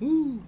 Woo!